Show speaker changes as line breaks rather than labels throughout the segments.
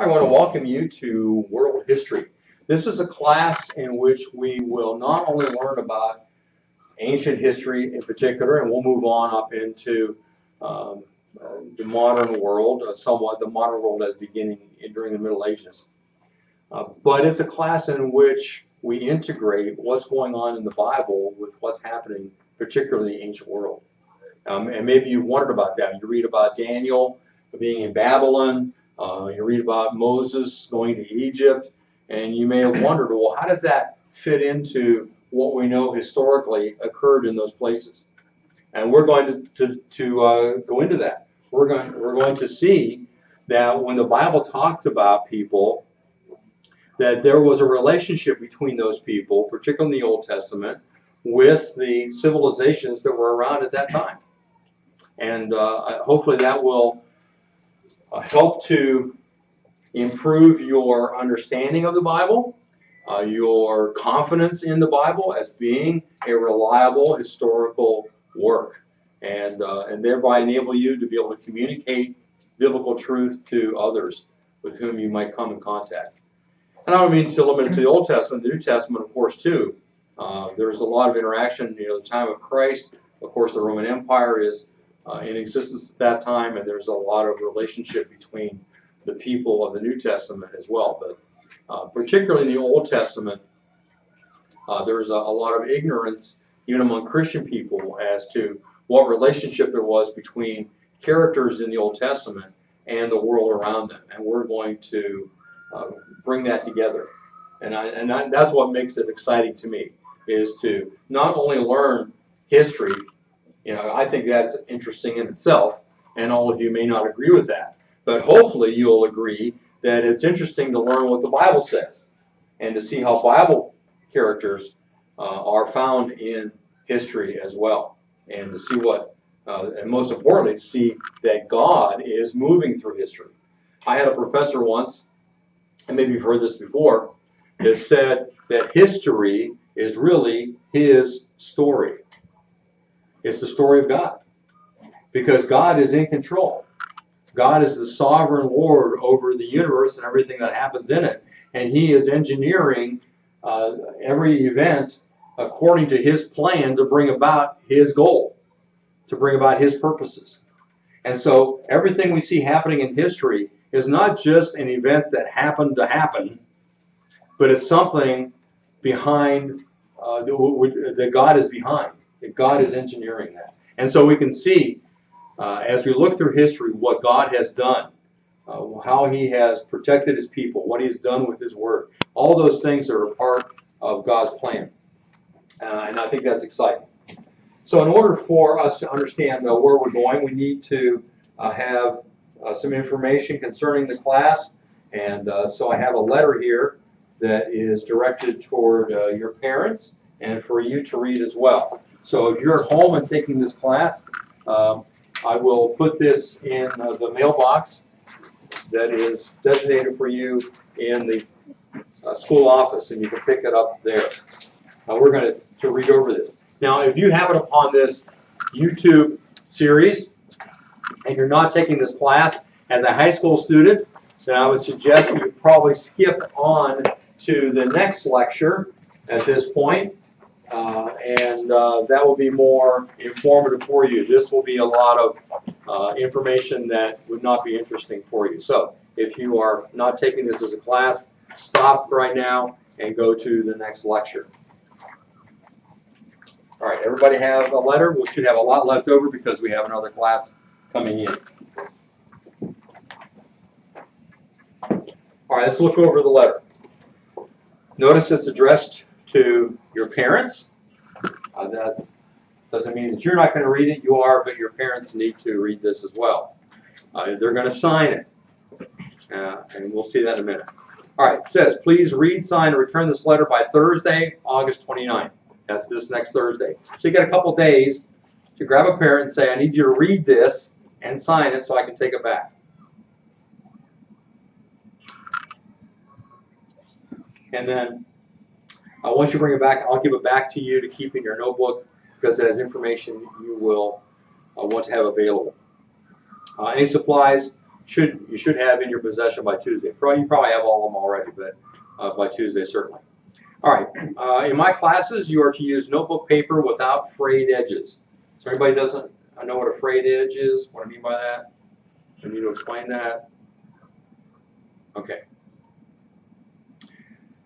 I want to welcome you to World History. This is a class in which we will not only learn about ancient history in particular, and we'll move on up into um, the modern world, uh, somewhat the modern world as beginning during the Middle Ages. Uh, but it's a class in which we integrate what's going on in the Bible with what's happening, particularly in the ancient world. Um, and maybe you've wondered about that. You read about Daniel being in Babylon, uh, you read about Moses going to Egypt, and you may have wondered, well, how does that fit into what we know historically occurred in those places? And we're going to, to, to uh, go into that. We're going, we're going to see that when the Bible talked about people, that there was a relationship between those people, particularly in the Old Testament, with the civilizations that were around at that time. And uh, hopefully that will uh, help to improve your understanding of the Bible, uh, your confidence in the Bible as being a reliable historical work, and, uh, and thereby enable you to be able to communicate biblical truth to others with whom you might come in contact. And I don't mean to limit it to the Old Testament, the New Testament, of course, too. Uh, there's a lot of interaction. You know, the time of Christ, of course, the Roman Empire is uh, in existence at that time, and there's a lot of relationship between the people of the New Testament as well. But uh, particularly in the Old Testament, uh, there's a, a, lot of ignorance even among Christian people as to what relationship there was between characters in the Old Testament and the world around them. And we're going to uh, bring that together. And, I, and I, that's what makes it exciting to me, is to not only learn history, you know, I think that's interesting in itself, and all of you may not agree with that. But hopefully you'll agree that it's interesting to learn what the Bible says and to see how Bible characters uh, are found in history as well. And to see what, uh, and most importantly, to see that God is moving through history. I had a professor once, and maybe you've heard this before, that said that history is really his story. It's the story of God. Because God is in control. God is the sovereign Lord over the universe and everything that happens in it. And He is engineering uh, every event according to His plan to bring about His goal, to bring about His purposes. And so everything we see happening in history is not just an event that happened to happen, but it's something behind uh, that God is behind, God is engineering that. And so we can see uh, as we look through history, what God has done, uh, how He has protected His people, what He has done with His Word. All those things are a part of God's plan. Uh, and I think that's exciting. So, in order for us to understand uh, where we're going, we need to uh, have uh, some information concerning the class. And so I have a letter here that is directed toward your parents and for you to read as well. So, if you're at home and taking this class, um, I will put this in uh, the mailbox that is designated for you in the uh, school office, and you can pick it up there. Now we're going to, to read over this. Now, if you happen upon this YouTube series and you're not taking this class as a high school student, then I would suggest you probably skip on to the next lecture at this point uh, and uh, that will be more informative for you. This will be a lot of uh, information that would not be interesting for you. So if you are not taking this as a class, stop right now and go to the next lecture. All right, everybody have a letter? We should have a lot left over because we have another class coming in. All right, let's look over the letter. Notice it's addressed to your parents. Uh, that doesn't mean that you're not going to read it. You are, but your parents need to read this as well. Uh, they're going to sign it. Uh, and we'll see that in a minute. All right, it says, please read, sign, and return this letter by Thursday, August 29th. That's this next Thursday. So you got a couple days to grab a parent and say, I need you to read this and sign it so I can take it back. And then uh, once you bring it back, I'll give it back to you to keep in your notebook because it has information you will uh, want to have available. Uh, any supplies should, you should have in your possession by Tuesday. Probably, you probably have all of them already, but uh, by Tuesday certainly. All right, uh, in my classes, you are to use notebook paper without frayed edges. So anybody doesn't know what a frayed edge is, what I mean by that? I need to explain that. Okay.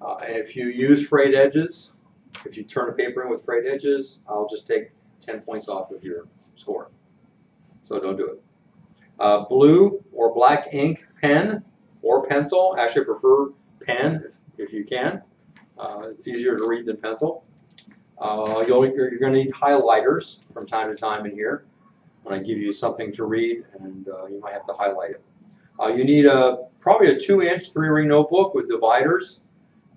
Uh, if you use frayed edges, if you turn a paper in with frayed edges, I'll just take 10 points off of your score. So don't do it. Uh, blue or black ink pen or pencil. Actually, prefer pen if you can. Uh, it's easier to read than pencil. Uh, you're, you're going to need highlighters from time to time in here when I give you something to read, and uh, you might have to highlight it. Uh, you need a probably a two-inch three-ring notebook with dividers.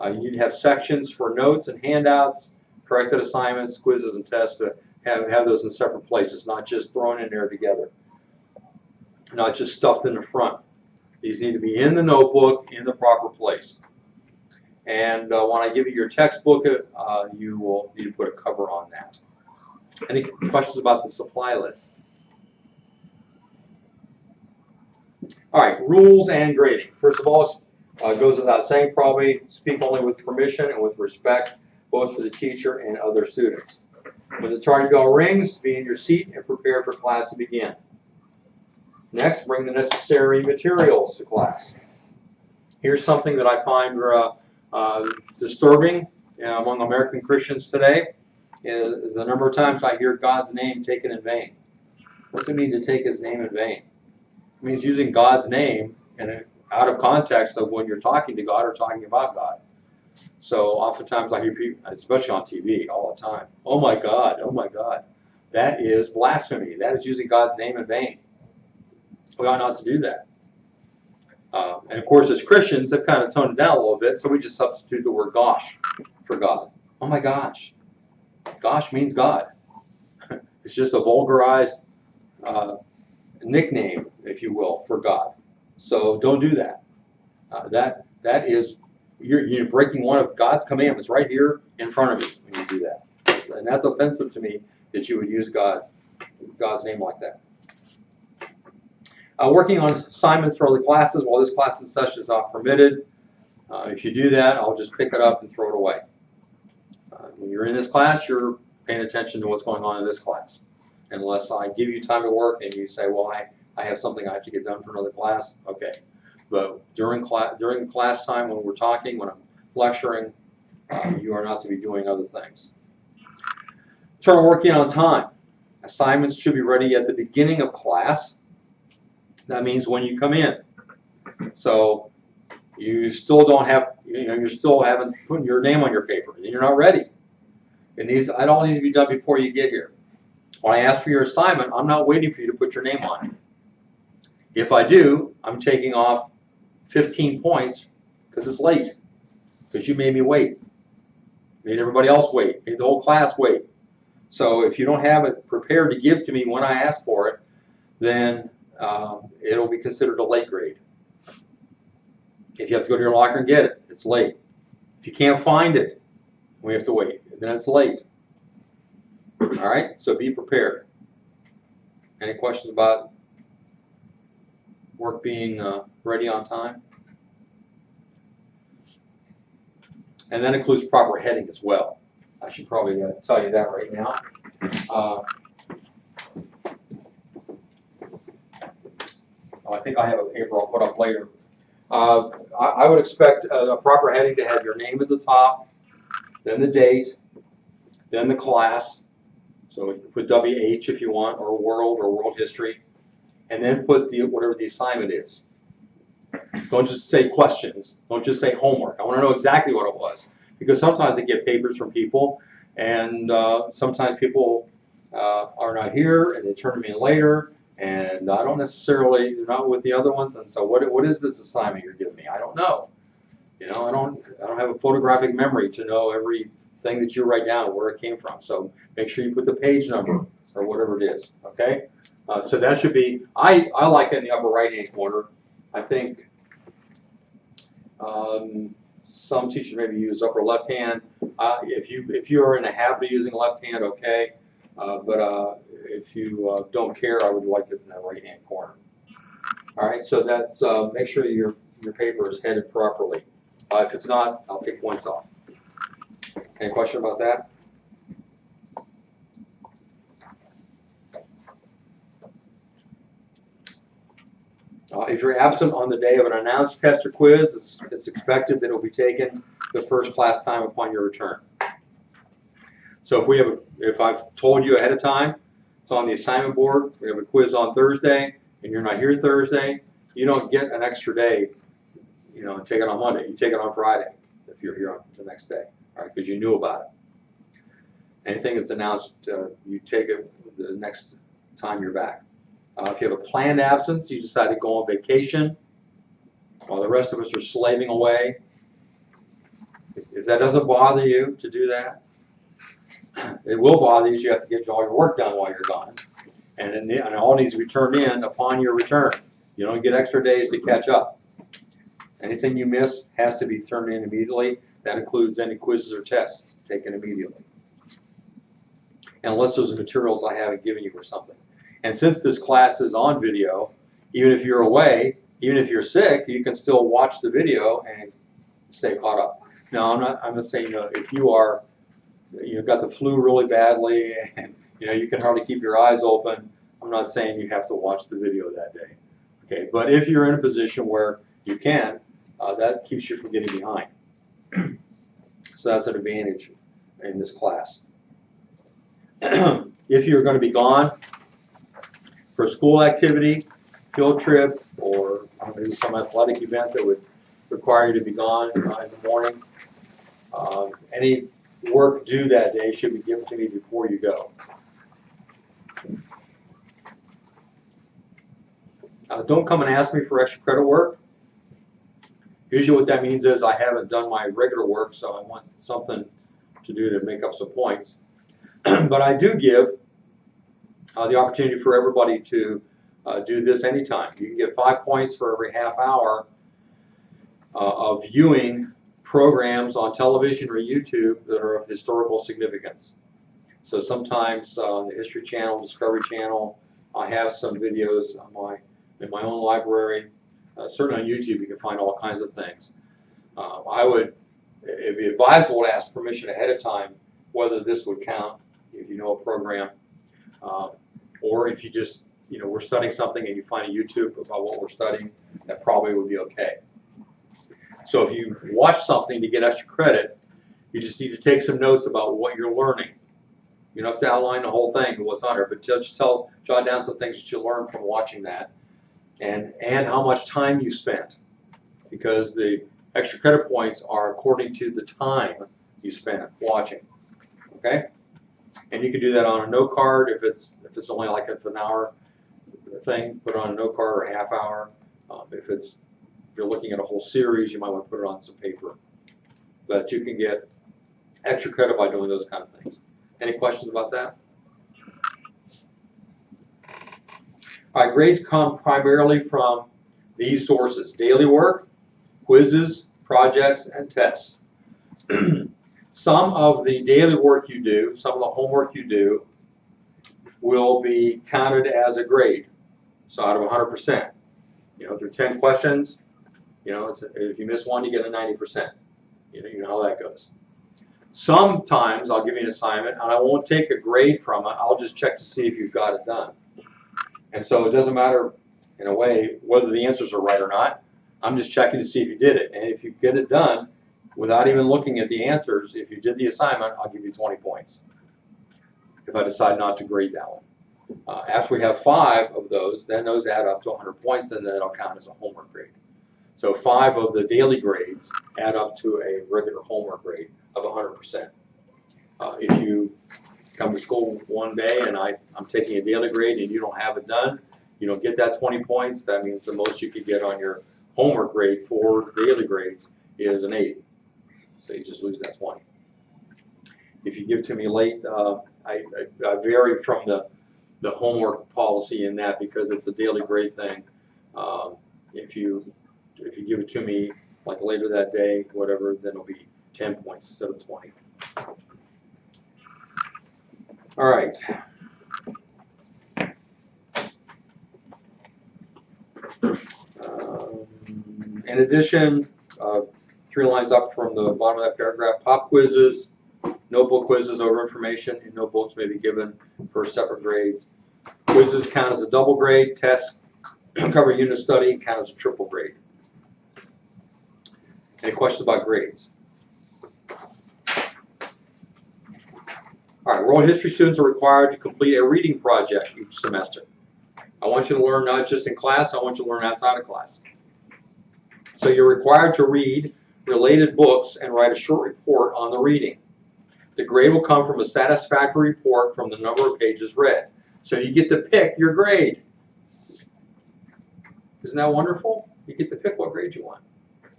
Uh, you need to have sections for notes and handouts, corrected assignments, quizzes, and tests to have, have those in separate places, not just thrown in there together, not just stuffed in the front. These need to be in the notebook in the proper place. And uh, when I give you your textbook, uh, you will need to put a cover on that. Any questions about the supply list? All right, rules and grading. First of all, uh, goes without saying probably, speak only with permission and with respect, both for the teacher and other students. When the target bell rings, be in your seat and prepare for class to begin. Next, bring the necessary materials to class. Here's something that I find uh, uh, disturbing among American Christians today is, the number of times I hear God's name taken in vain. What's it mean to take his name in vain? It means using God's name in out of context of when you're talking to God or talking about God. So oftentimes I hear people, especially on TV, all the time, oh my God, oh my God. That is blasphemy. That is using God's name in vain. We ought not to do that. Uh, and of course, as Christians, they've kind of toned it down a little bit, so we just substitute the word gosh for God. Oh my gosh. Gosh means God. it's just a vulgarized uh, nickname, if you will, for God. So don't do that. Uh, that that is you're, you're breaking one of God's commandments right here in front of you when you do that, and that's offensive to me that you would use God God's name like that. Uh, working on assignments for other classes while this class in session is not permitted. Uh, if you do that, I'll just pick it up and throw it away. Uh, when you're in this class, you're paying attention to what's going on in this class. Unless I give you time to work and you say, well, I, I have something I have to get done for another class, okay. But during class, during class time when we're talking, when I'm lecturing, uh, you are not to be doing other things. Turn working on time. Assignments should be ready at the beginning of class. That means when you come in. So you still don't have, you know, you still haven't put your name on your paper. and You're not ready. It needs, it all needs to be done before you get here. When I ask for your assignment, I'm not waiting for you to put your name on it. If I do, I'm taking off 15 points because it's late. Because you made me wait. Made everybody else wait. Made the whole class wait. So if you don't have it prepared to give to me when I ask for it, then um, it'll be considered a late grade. If you have to go to your locker and get it, it's late. If you can't find it, we have to wait. Then it's late. All right, so be prepared. Any questions about work being uh, ready on time? And that includes proper heading as well. I should probably uh, tell you that right now. Uh, I think I have a paper I'll put up later. Uh, I, I, would expect a, a, proper heading to have your name at the top, then the date, then the class. So you can put WH if you want, or world or world history, and then put the whatever the assignment is. Don't just say questions. Don't just say homework. I want to know exactly what it was. Because sometimes I get papers from people, and uh, sometimes people uh, are not here, and they turn them in later, and I don't necessarily, they're not with the other ones, and so what, what is this assignment you're giving me? I don't know. You know, I don't, I don't have a photographic memory to know everything that you write down, where it came from. So make sure you put the page number or whatever it is, okay? Uh, so that should be, I, I like it in the upper right-hand corner. I think um, some teachers maybe use upper left hand. Uh, if you if you are in the habit of using left hand, okay. Uh, but uh, if you uh, don't care, I would like it in the right hand corner. All right, so that's, make sure your, your paper is headed properly. If it's not, I'll take points off. Any question about that? Uh, if you're absent on the day of an announced test or quiz, it's, it's expected that it will be taken the first class time upon your return. So if we have, a, if I've told you ahead of time, it's on the assignment board, we have a quiz on Thursday, and you're not here Thursday, you don't get an extra day, you know, and take it on Monday. You take it on Friday if you're here on the next day, all right, because you knew about it. Anything that's announced, uh, you take it the next time you're back. Uh, if you have a planned absence, you decide to go on vacation, while the rest of us are slaving away. If- that doesn't bother you to do that, it will bother you. You have to get all your work done while you're gone, and then and it all needs to be turned in upon your return. You don't get extra days to catch up. Anything you miss has to be turned in immediately. That includes any quizzes or tests taken immediately. Unless those are materials I haven't given you or something. And since this class is on video, even if you're away, even if you're sick, you can still watch the video and stay caught up. Now, I'm not, I'm not saying, you know, if you are, you've got the flu really badly and, you know, you can hardly keep your eyes open, I'm not saying you have to watch the video that day. Okay, but if you're in a position where you can, uh, that keeps you from getting behind. So that's an advantage in this class. If you're gonna be gone for school activity, field trip, or maybe some athletic event that would require you to be gone uh, in the morning, um, any work due that day should be given to me before you go. Uh, don't come and ask me for extra credit work. Usually what that means is I haven't done my regular work, so I want something to do to make up some points. but I do give uh, the opportunity for everybody to uh, do this anytime. You can get five points for every half hour uh, of viewing programs on television or YouTube that are of historical significance. So sometimes uh, the History Channel, Discovery Channel, I have some videos on my in my own library. Uh, certainly on YouTube, you can find all kinds of things. Uh, I would, it'd be advisable to ask permission ahead of time whether this would count if you know a program, uh, or if you just, you know, we're studying something and you find a YouTube about what we're studying, that probably would be okay. So if you watch something to get extra credit, you just need to take some notes about what you're learning. You don't have to outline the whole thing, what's there, but just tell, jot down some things that you learned from watching that, and and how much time you spent, because the extra credit points are according to the time you spent watching. Okay, and you can do that on a note card if it's if it's only like a, an hour thing, put it on a note card or a half hour. Um, if it's if you're looking at a whole series, you might want to put it on some paper. But you can get extra credit by doing those kind of things. Any questions about that? All right, grades come primarily from these sources, daily work, quizzes, projects, and tests. some of the daily work you do, some of the homework you do, will be counted as a grade. So out of 100%. You know, through 10 questions, you know, if you miss one, you get a 90%. You know, you know how that goes. Sometimes I'll give you an assignment and I won't take a grade from it. I'll just check to see if you've got it done. And so it doesn't matter, in a way, whether the answers are right or not. I'm just checking to see if you did it. And if you get it done without even looking at the answers, if you did the assignment, I'll give you 20 points. If I decide not to grade that one. Uh, after we have five of those, then those add up to 100 points, and then it'll count as a homework grade. So five of the daily grades add up to a regular homework grade of 100%. Uh, if you come to school one day and I, I'm taking a daily grade and you don't have it done, you don't get that 20 points. That means the most you could get on your homework grade for daily grades is an 8. So you just lose that 20. If you give to me late, uh, I, I, I vary from the, the homework policy in that because it's a daily grade thing. Um, if you if you give it to me like later that day, whatever, then it'll be 10 points instead of 20. All right. in addition, uh, three lines up from the bottom of that paragraph, pop quizzes, notebook quizzes over information in notebooks may be given for separate grades. Quizzes count as a double grade, tests cover unit study, count as a triple grade. Any questions about grades? All right, world history students are required to complete a reading project each semester. I want you to learn not just in class, I want you to learn outside of class. So you're required to read related books and write a short report on the reading. The grade will come from a satisfactory report from the number of pages read. So you get to pick your grade. Isn't that wonderful? You get to pick what grade you want.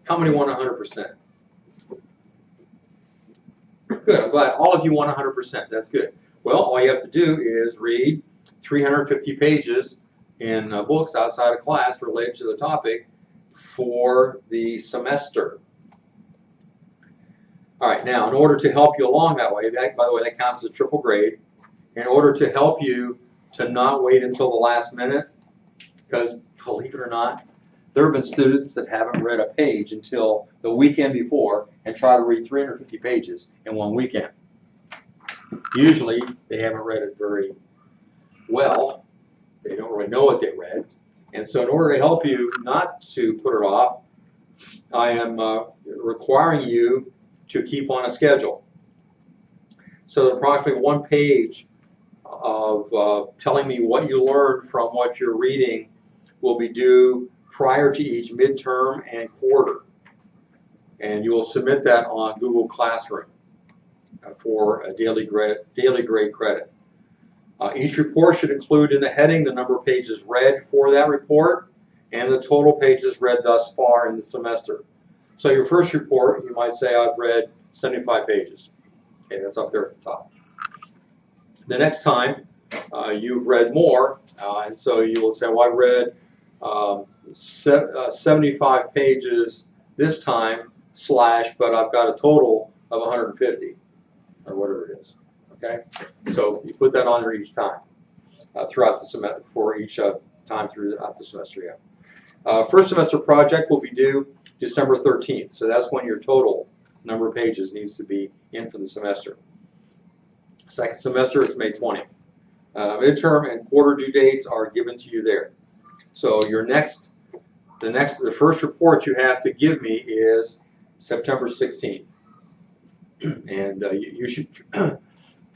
How many want 100%? Good, I'm glad all of you want 100%. That's good. Well, all you have to do is read 350 pages in uh, books outside of class related to the topic for the semester. All right, now in order to help you along that way, that, by the way, that counts as a triple grade. In order to help you to not wait until the last minute, because believe it or not, there have been students that haven't read a page until the weekend before and try to read 350 pages in one weekend. Usually, they haven't read it very well. They don't really know what they read. And so in order to help you not to put it off, I am uh, requiring you to keep on a schedule. So approximately one page of uh, telling me what you learned from what you're reading will be due prior to each midterm and quarter. And you will submit that on Google Classroom for a daily grade, daily grade credit. Uh, each report should include in the heading the number of pages read for that report and the total pages read thus far in the semester. So your first report, you might say, I've read 75 pages. Okay, that's up there at the top. The next time, uh, you've read more, uh, and so you will say, well, I read um, se uh, 75 pages this time, slash, but I've got a total of 150, or whatever it is. Okay, so you put that on there each time uh, throughout the semester for each uh, time throughout the semester. Yeah. Uh, first semester project will be due December 13th, so that's when your total number of pages needs to be in for the semester. Second semester is May 20th. Uh, midterm and quarter due dates are given to you there. So your next, the next, the first report you have to give me is September 16th, and uh, you, you should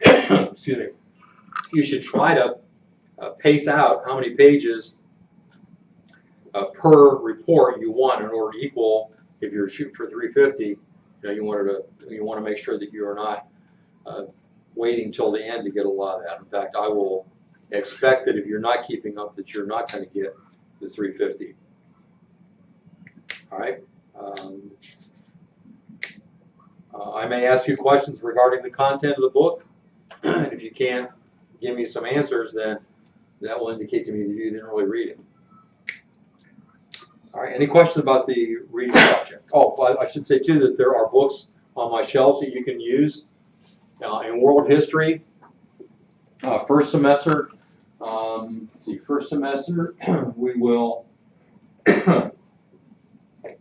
excuse me, you should try to uh, pace out how many pages uh, per report you want in order to equal, if you're shooting for 350, you know, you wanted to, you want to make sure that you are not uh, waiting till the end to get a lot of that. In fact, I will expect that if you're not keeping up, that you're not going to get the 350. All right. Um, uh, I may ask you questions regarding the content of the book. and if you can't give me some answers, then that will indicate to me that you didn't really read it. All right, any questions about the reading project? Oh, well, I should say too that there are books on my shelves that you can use uh, in world history. Uh, first semester, um, let's see, first semester, we will, I'm trying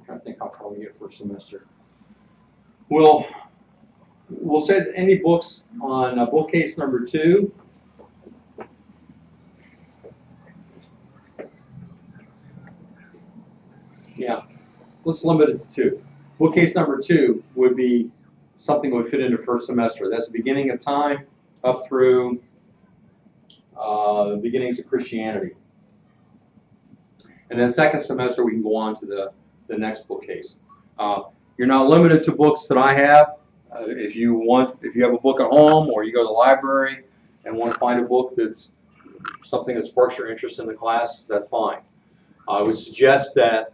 to think far we get first semester. We'll we'll that any books on uh, bookcase number two. Yeah, let's limit it to two. Bookcase number two would be something that would fit into first semester. That's the beginning of time up through uh, the beginnings of Christianity. And then second semester, we can go on to the, the next bookcase. Uh, you're not limited to books that I have. Uh, if you want, if you have a book at home or you go to the library and want to find a book that's something that sparks your interest in the class, that's fine. I would suggest that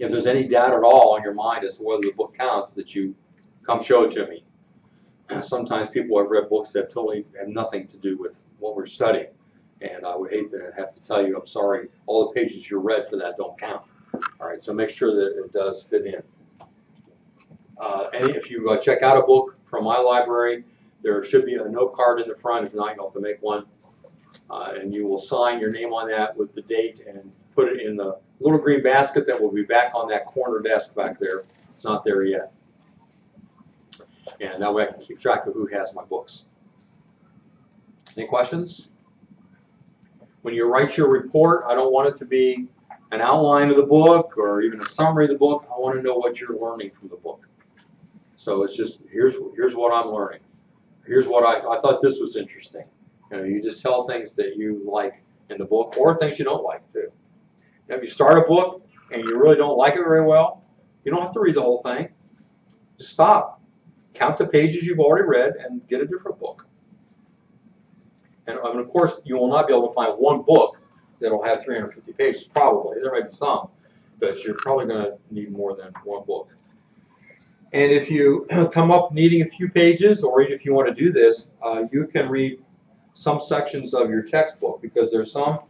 if there's any doubt at all on your mind as to whether the book counts, that you come show it to me. Sometimes people have read books that totally have nothing to do with what we're studying. And I would hate to have to tell you, I'm sorry, all the pages you read for that don't count. All right, so make sure that it does fit in. Uh, and if you uh, check out a book from my library, there should be a note card in the front. If not, you'll have to make one. Uh, and you will sign your name on that with the date and put it in the little green basket that will be back on that corner desk back there. It's not there yet. And that way I can keep track of who has my books. Any questions? When you write your report, I don't want it to be an outline of the book or even a summary of the book. I want to know what you're learning from the book. So it's just, here's, here's what I'm learning. Here's what I, I thought this was interesting. You know, you just tell things that you like in the book or things you don't like too. If you start a book and you really don't like it very well, you don't have to read the whole thing. Just stop. Count the pages you've already read and get a different book. And, of course, you will not be able to find one book that'll have 350 pages, probably. There may be some, but you're probably going to need more than one book. And if you come up needing a few pages, or even if you want to do this, uh, you can read some sections of your textbook because there's some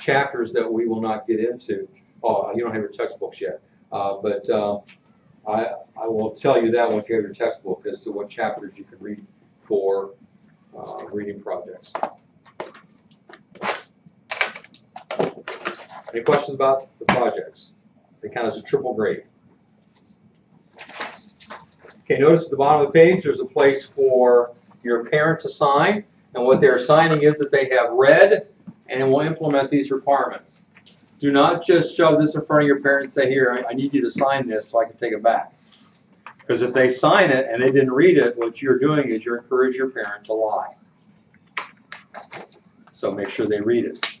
chapters that we will not get into. Oh, you don't have your textbooks yet, uh, but uh, I, I will tell you that once you have your textbook as to what chapters you can read for uh, reading projects. Any questions about the projects? They count as a triple grade. Okay, notice at the bottom of the page, there's a place for your parent to sign, and what they're signing is that they have read and will implement these requirements. Do not just shove this in front of your parents and say, here, I need you to sign this so I can take it back. Because if they sign it and they didn't read it, what you're doing is you're encouraging your parent to lie. So make sure they read it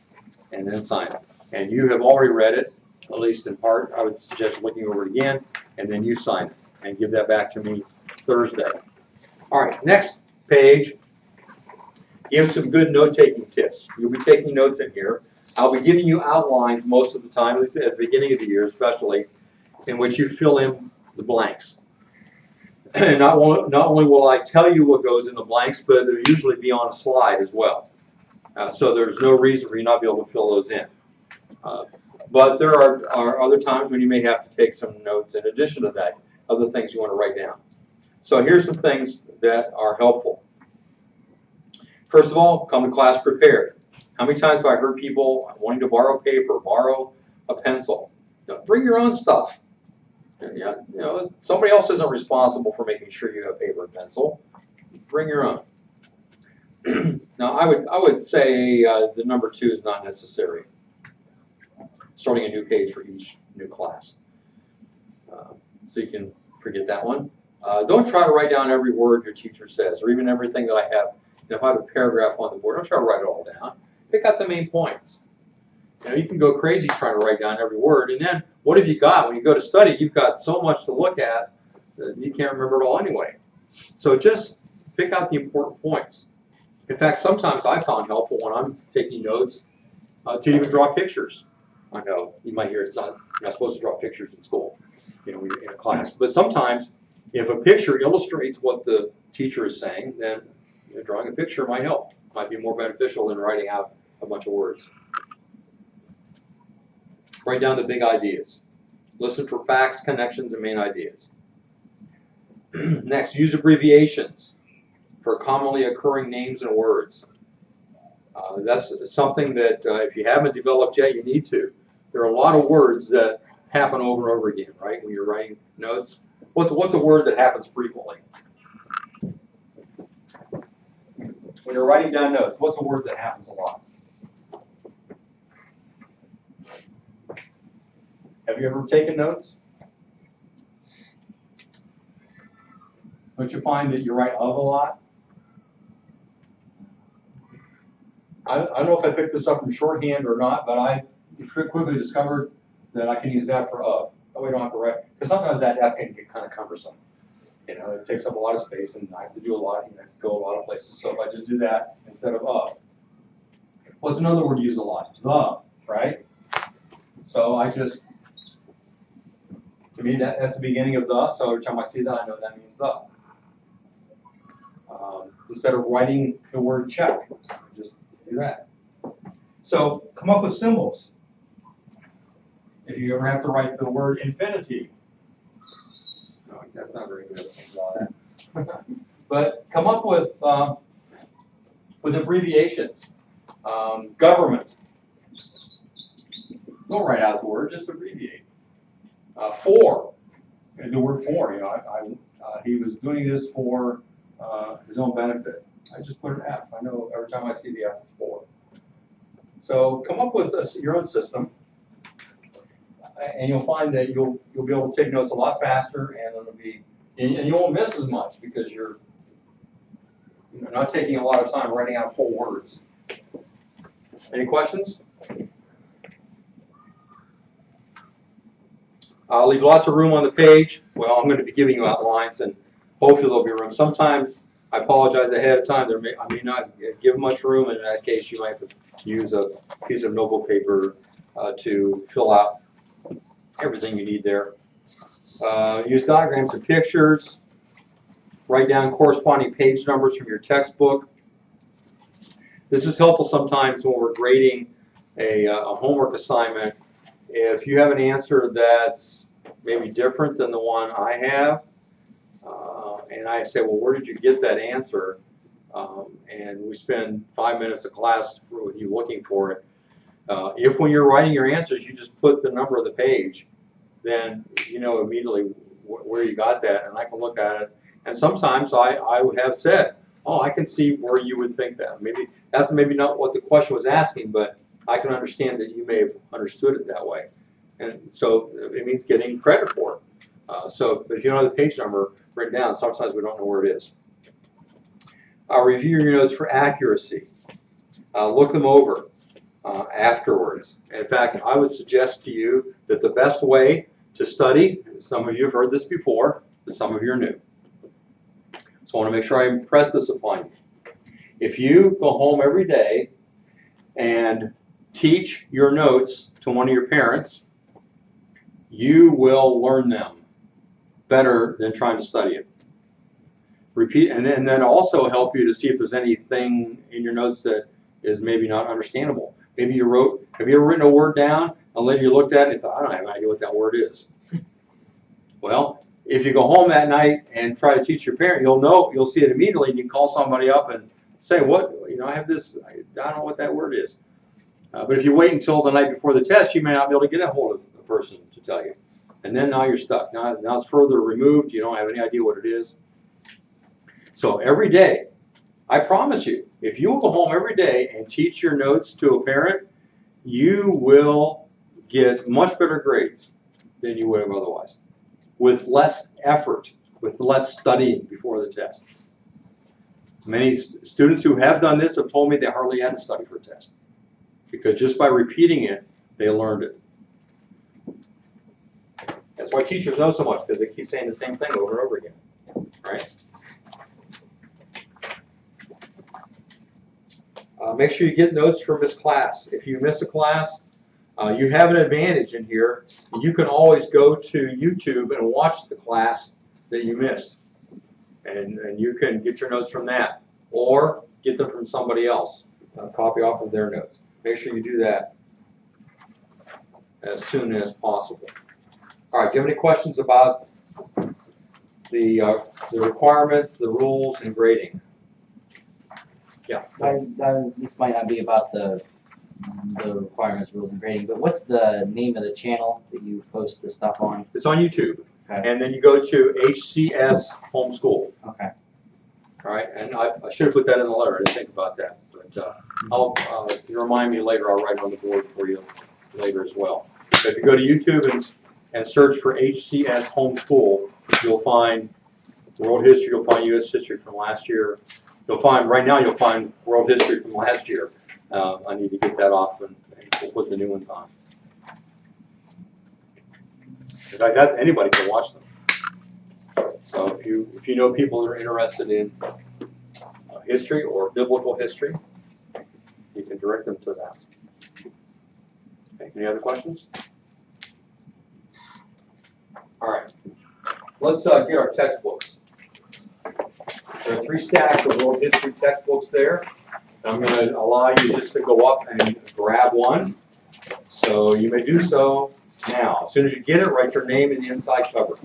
and then sign it. And you have already read it, at least in part. I would suggest looking over it again, and then you sign it and give that back to me Thursday. All right, next page. Give some good note-taking tips. You'll be taking notes in here. I'll be giving you outlines most of the time, at the beginning of the year especially, in which you fill in the blanks. And not, only, not only will I tell you what goes in the blanks, but they'll usually be on a slide as well. Uh, so there's no reason for you not to be able to fill those in. Uh, but there are, are other times when you may have to take some notes in addition to that, other things you want to write down. So here's some things that are helpful. First of all, come to class prepared. How many times have I heard people wanting to borrow paper, borrow a pencil? Bring your own stuff. You know, somebody else isn't responsible for making sure you have paper and pencil. Bring your own. now, I would I would say uh, the number two is not necessary. Starting a new page for each new class, uh, so you can forget that one. Uh, don't try to write down every word your teacher says, or even everything that I have. If I have a paragraph on the board, don't try to write it all down. Pick out the main points. You know, you can go crazy trying to write down every word, and then what have you got when you go to study? You've got so much to look at that you can't remember it all anyway. So just pick out the important points. In fact, sometimes I found helpful when I'm taking notes uh, to even draw pictures. I know you might hear it's not you're not supposed to draw pictures in school, you know, in a class. But sometimes, if a picture illustrates what the teacher is saying, then you know, drawing a picture might help. Might be more beneficial than writing out a bunch of words. Write down the big ideas. Listen for facts, connections, and main ideas. Next, use abbreviations for commonly occurring names and words. Uh, that's something that uh, if you haven't developed yet, you need to. There are a lot of words that happen over and over again, right? When you're writing notes, what's what's a word that happens frequently? When you're writing down notes, what's a word that happens a lot? Have you ever taken notes? Don't you find that you write of a lot? I, I don't know if I picked this up from shorthand or not, but I quickly discovered that I can use that for of. Oh, that way I don't have to write, because sometimes that F can get kind of cumbersome. You know, it takes up a lot of space and I have to do a lot, and I have to go a lot of places. So if I just do that instead of of. What's another word used a lot? The, right? So I just, to me, that, that's the beginning of the, so every time I see that, I know that means the. Um, instead of writing the word check, just do that. So come up with symbols. If you ever have to write the word infinity, that's not very good. but come up with uh, with abbreviations. Um, government. Don't write out the word, just abbreviate. Uh, for, the word for, you know, I, I, uh, he was doing this for, uh, his own benefit. I just put an F. I know every time I see the F, it's for. So come up with a your own system, and you'll find that you'll, you'll be able to take notes a lot faster, and it'll be, and, and you won't miss as much, because you're, you know, not taking a lot of time writing out full words. Any questions? I'll leave lots of room on the page. Well, I'm going to be giving you outlines and hopefully there'll be room. Sometimes I apologize ahead of time. There may, I may not give much room. and In that case, you might have to use a piece of notebook paper uh, to fill out everything you need there. Uh, use diagrams and pictures. Write down corresponding page numbers from your textbook. This is helpful sometimes when we're grading a, uh, a homework assignment if you have an answer that's maybe different than the one I have, uh, and I say, well, where did you get that answer? Um, and we spend five minutes of class with you looking for it. Uh, if when you're writing your answers, you just put the number of the page, then you know immediately wh- where you got that, and I can look at it. And sometimes I, I have said, oh, I can see where you would think that. Maybe that's maybe not what the question was asking, but I can understand that you may have understood it that way. And so it means getting credit for it. Uh, so but if you don't have the page number written down, sometimes we don't know where it is. Uh, review your notes for accuracy. Uh, look them over uh, afterwards. In fact, I would suggest to you that the best way to study, some of you have heard this before, but some of you are new. So I want to make sure I impress this upon you. If you go home every day and teach your notes to one of your parents, you will learn them better than trying to study it. Repeat, and then, and then also help you to see if there's anything in your notes that is maybe not understandable. Maybe you wrote, have you ever written a word down and later you looked at it and thought, I don't have any idea what that word is. Well, if you go home that night and try to teach your parent, you'll know, you'll see it immediately and you call somebody up and say, what, you know, I have this, I don't know what that word is. Uh, but if you wait until the night before the test, you may not be able to get a hold of the person to tell you. And then now you're stuck. Now, now it's further removed. You don't have any idea what it is. So every day, I promise you, if you will go home every day and teach your notes to a parent, you will get much better grades than you would have otherwise, with less effort, with less studying before the test. Many students who have done this have told me they hardly had to study for a test because just by repeating it, they learned it. That's why teachers know so much because they keep saying the same thing over and over again, right? Uh, make sure you get notes from this class. If you miss a class, uh, you have an advantage in here. You can always go to YouTube and watch the class that you missed. And, and you can get your notes from that. Or get them from somebody else. Uh, copy off of their notes. Make sure you do that as soon as possible. All right, do you have any questions about the, uh, the requirements, the rules, and grading? Yeah.
I, I, this might not be about the, the requirements, rules and grading, but what's the name of the channel that you post the stuff on?
It's on YouTube.
Okay.
And then you go to HCS Homeschool.
Okay.
All right, and I, I should have put that in the letter. I didn't think about that. But uh, I'll, uh, if you remind me later, I'll write on the board for you later as well. But if you go to YouTube and, and search for HCS Homeschool, you'll find world history, you'll find U.S. history from last year. You'll find, right now, you'll find world history from last year. Uh, I need to get that off and and we'll put the new ones on. In fact, anybody can watch them. So if you, if you know people that are interested in uh, history or biblical history, you can direct them to that. Okay, any other questions? All right, let's uh, get our textbooks. There are three stacks of world history textbooks there. I'm going to allow you just to go up and grab one. So you may do so now. As soon as you get it, write your name in the inside cover.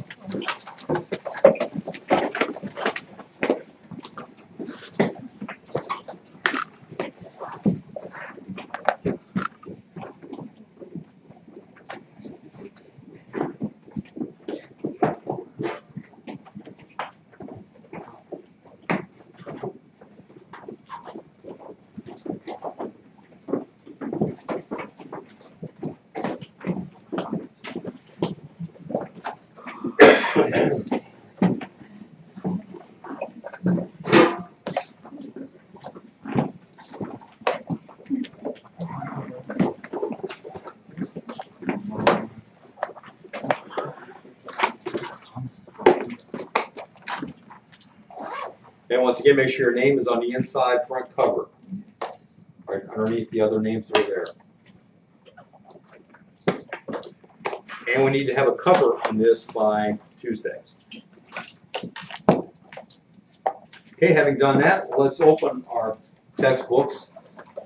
Once again, make sure your name is on the inside front cover, right underneath the other names that are there. And we need to have a cover on this by Tuesday. Okay, having done that, let's open our textbooks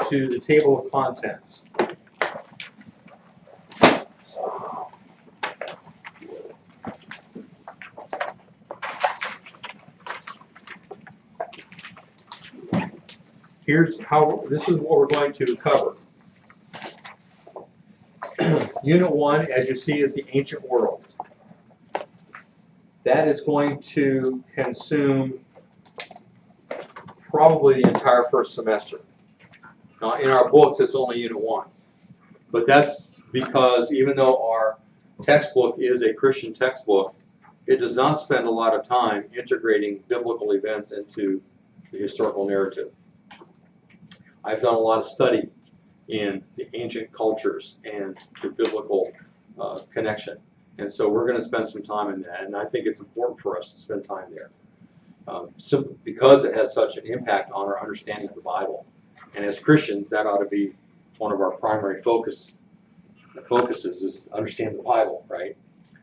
to the table of contents. Here's how, this is what we're going to cover. Unit one, as you see, is the ancient world. That is going to consume probably the entire first semester. Now, in our books, it's only unit one. But that's because even though our textbook is a Christian textbook, it does not spend a lot of time integrating biblical events into the historical narrative. I've done a lot of study in the ancient cultures and the biblical uh, connection. And so we're going to spend some time in that, and I think it's important for us to spend time there. Um, so because it has such an impact on our understanding of the Bible. And as Christians, that ought to be one of our primary focus focuses is understand the Bible, right?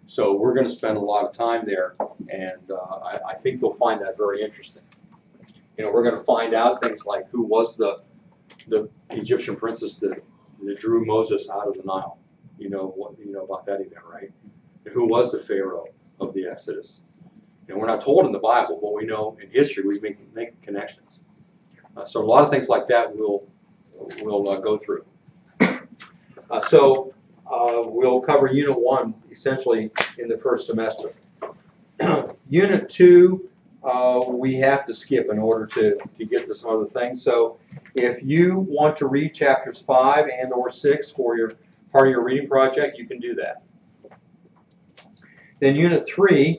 So we're going to spend a lot of time there, and uh, I, I think you'll find that very interesting. You know, we're going to find out things like who was the the Egyptian princess that, that drew Moses out of the Nile. You know what you know about that event, right? And who was the Pharaoh of the Exodus? And we're not told in the Bible, but we know in history we make make connections. Uh, so a lot of things like that we'll we'll uh, go through. Uh, so uh, we'll cover Unit One essentially in the first semester. Unit Two uh, we have to skip in order to, to get to some other things. So if you want to read chapters five and or six for your part of your reading project, you can do that. Then unit three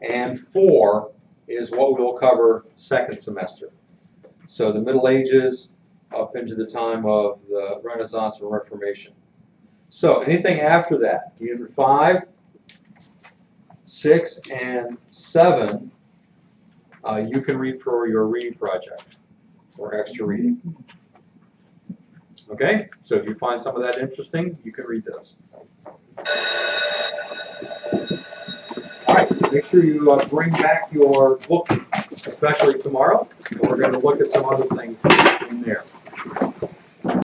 and four is what we'll cover second semester. So the Middle Ages up into the time of the Renaissance and Reformation. So anything after that, unit five, six, and seven uh, you can read for your reading project or extra reading. Okay, so if you find some of that interesting, you can read those. All right, make sure you uh, bring back your book, especially tomorrow, and we're going to look at some other things in there.